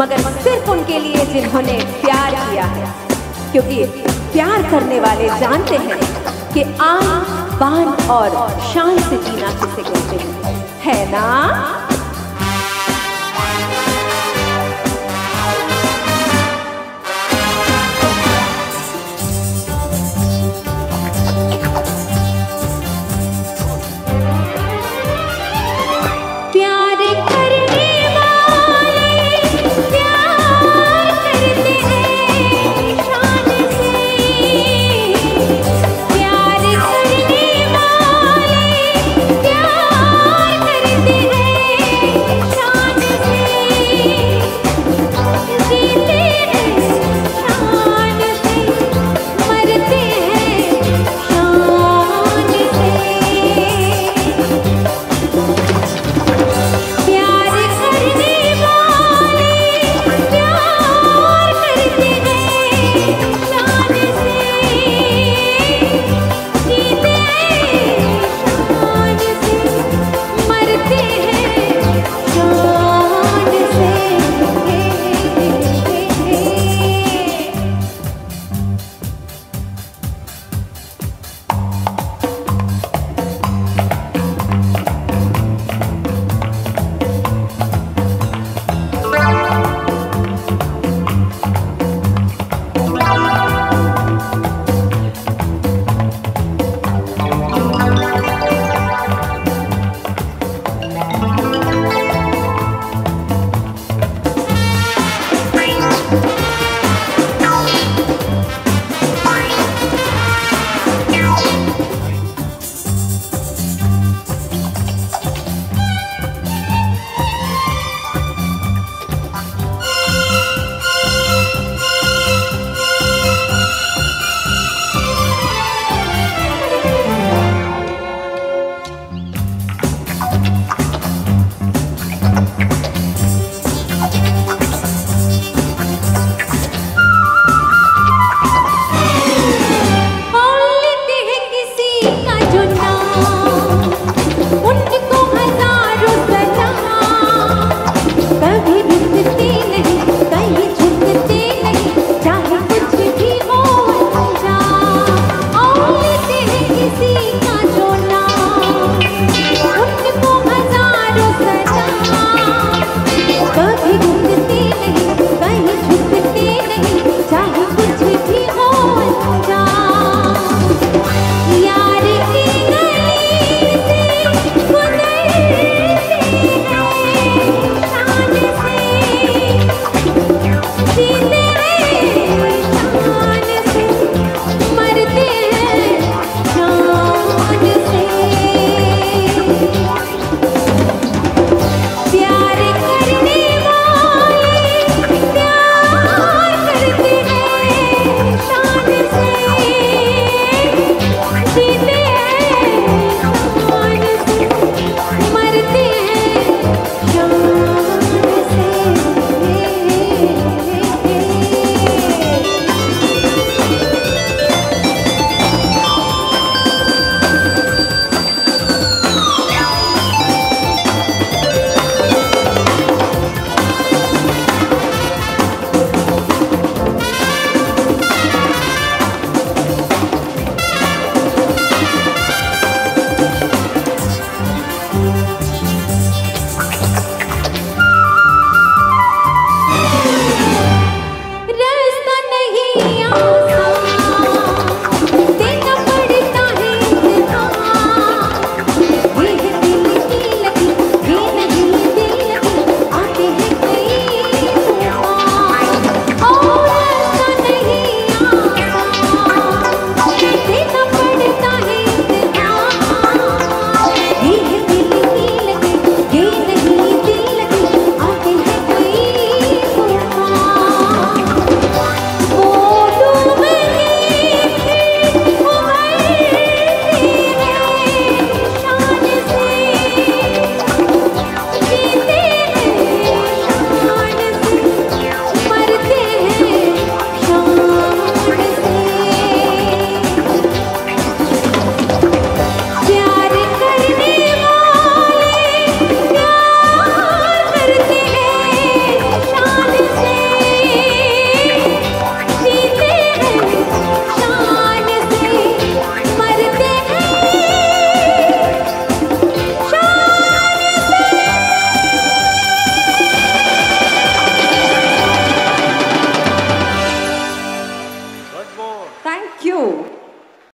मगर सिर्फ़ उनके लिए जिन्होंने प्यार किया है। क्योंकि प्यार करने वाले जानते हैं कि आन बान और शान से जीना किसे कहते हैं।